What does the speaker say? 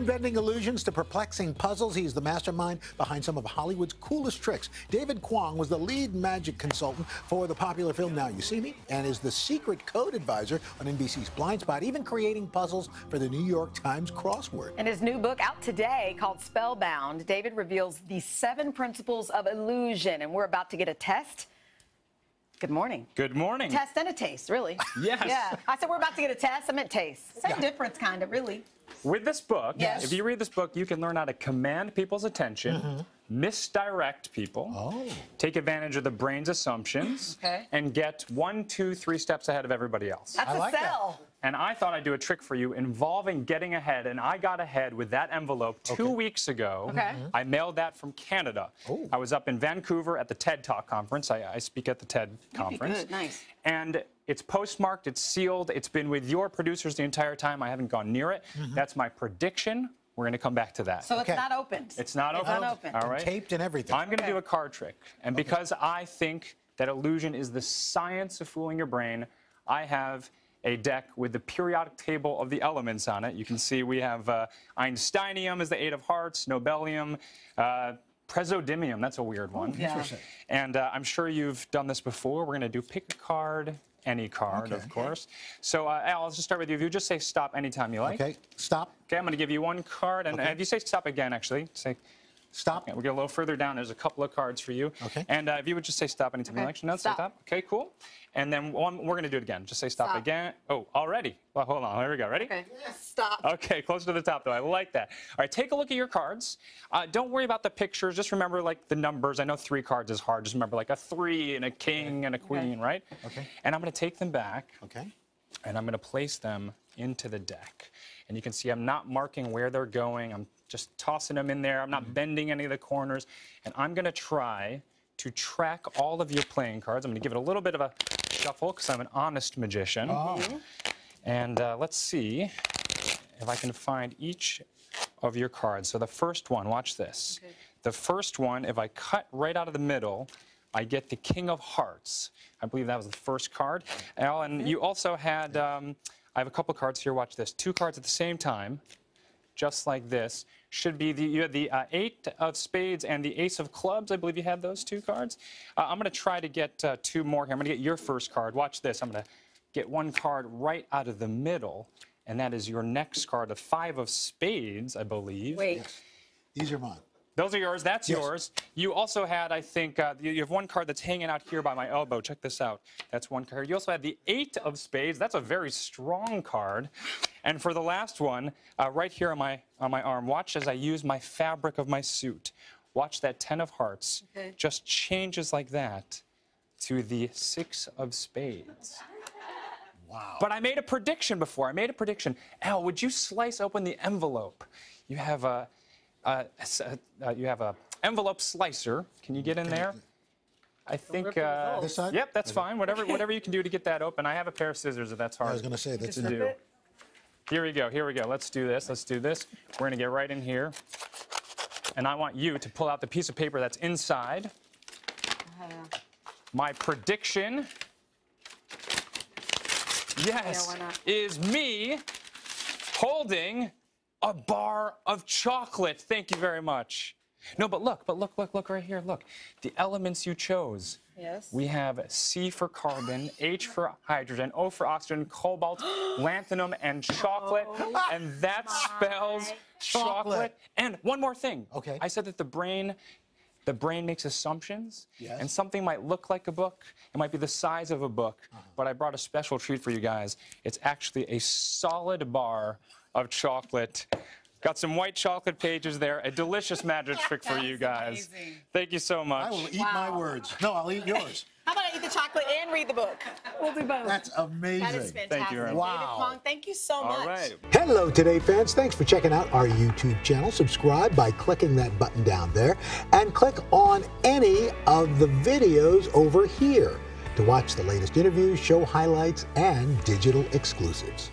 Inventing illusions to perplexing puzzles, he's the mastermind behind some of Hollywood's coolest tricks. David Kwong was the lead magic consultant for the popular film Now You See Me and is the secret code advisor on NBC's Blindspot, even creating puzzles for the New York Times crossword. In his new book out today called Spellbound, David reveals the seven principles of illusion, and we're about to get a test. Good morning. Good morning. Test and a taste, really. Yes. Yeah. I said we're about to get a test. I meant taste. Same Yeah. difference, kind of, really. With this book, Yes. if you read this book, you can learn how to command people's attention, mm-hmm. Misdirect people, Oh. take advantage of the brain's assumptions, Okay. and get one, two, three steps ahead of everybody else. That's I a like that. And I thought I'd do a trick for you involving getting ahead, and I got ahead with that envelope two Okay. weeks ago. Okay. Mhm. I mailed that from Canada. Oh. I was up in Vancouver at the TED Talk conference. I, I speak at the TED conference. good, nice. And it's postmarked, it's sealed, it's been with your producers the entire time. I haven't gone near it. That's my prediction. We're going to come back to that. So Okay. it's not opened. it's not open. not open. All right. Taped and everything. I'm going to Okay. do a card trick. And because I think that illusion is the science of fooling your brain, I have a deck with the periodic table of the elements on it. You can see we have uh, Einsteinium is the eight of hearts, Nobelium, uh, Praseodymium, that's a weird one. Yeah. Interesting. And uh, I'm sure you've done this before. We're going to do pick a card, any card, Okay. of course. So, uh, Al, let's just start with you. If you just say stop anytime you like. Okay, stop, Okay, I'm going to give you one card. And Okay. if you say stop again, actually, say stop. yeah, we'll get a little further down. There's a couple of cards for you. Okay. And uh, if you would just say stop anytime you Okay. like. No, say Stop. stop. Okay, cool. And then one, we're going to do it again. Just say stop, Stop. again. Oh, already. Well, hold on. Here we go. Ready? Okay. Stop. Okay, close to the top though. I like that. All right, take a look at your cards. Uh, don't worry about the pictures. Just remember like the numbers. I know three cards is hard. Just remember like a three and a king and a queen, right? Okay. And I'm going to take them back Okay. and I'm going to place them into the deck. And you can see I'm not marking where they're going. I'm just tossing them in there. I'm not bending any of the corners. And I'm going to try to track all of your playing cards. I'm going to give it a little bit of a shuffle because I'm an honest magician. And uh, let's see if I can find each of your cards. So the first one, watch this. Okay. The first one, if I cut right out of the middle, I get the King of Hearts. I believe that was the first card. Al, and you also had, um, I have a couple cards here. Watch this. Two cards at the same time, just like this. Should be the, you had the uh, Eight of Spades and the Ace of Clubs. I believe you had those two cards. Uh, I'm going to try to get uh, two more here. I'm going to get your first card. Watch this. I'm going to get one card right out of the middle, and that is your next card, the Five of Spades, I believe. Wait. These are mine. Those are yours. That's Yes. yours. You also had, I think, uh, you you have one card that's hanging out here by my elbow. Check this out. That's one card. You also had the Eight of Spades. That's a very strong card. And for the last one, uh, right here on my on my arm, watch as I use my fabric of my suit. Watch that Ten of Hearts Okay. just changes like that to the Six of Spades. Wow. But I made a prediction before. I made a prediction. Al, would you slice open the envelope? You have a, a, a- uh, you have a envelope slicer. Can you get in there? I think. Uh. This side? Yep, that's fine. Whatever, whatever you can do to get that open. I have a pair of scissors if that's hard. I was going to say, that's Just in rip do. it. Here we go. Here we go. Let's do this. Let's do this. We're going to get right in here. And I want you to pull out the piece of paper that's inside. My prediction, yes, why not? is me holding a bar of chocolate. Thank you very much. No, but look, but look, look, look right here. Look, the elements you chose. Yes. We have C for carbon, H for hydrogen, O for oxygen, cobalt, lanthanum, and chocolate. Oh and that spells chocolate. Chocolate. And one more thing. Okay. I said that the brain, the brain makes assumptions. Yes. And something might look like a book. It might be the size of a book. Uh-huh. But I brought a special treat for you guys. It's actually a solid bar of chocolate. Got some white chocolate pages there. A delicious magic trick for you guys. amazing. Thank you so much. I will eat my words. No, I'll eat yours. How about I eat the chocolate and read the book? We'll do both. That's amazing. That is fantastic. Thank you very. Wow. David Kwong, thank you so much. All right. Hello, Today fans. Thanks for checking out our YouTube channel. Subscribe by clicking that button down there and click on any of the videos over here to watch the latest interviews, show highlights, and digital exclusives.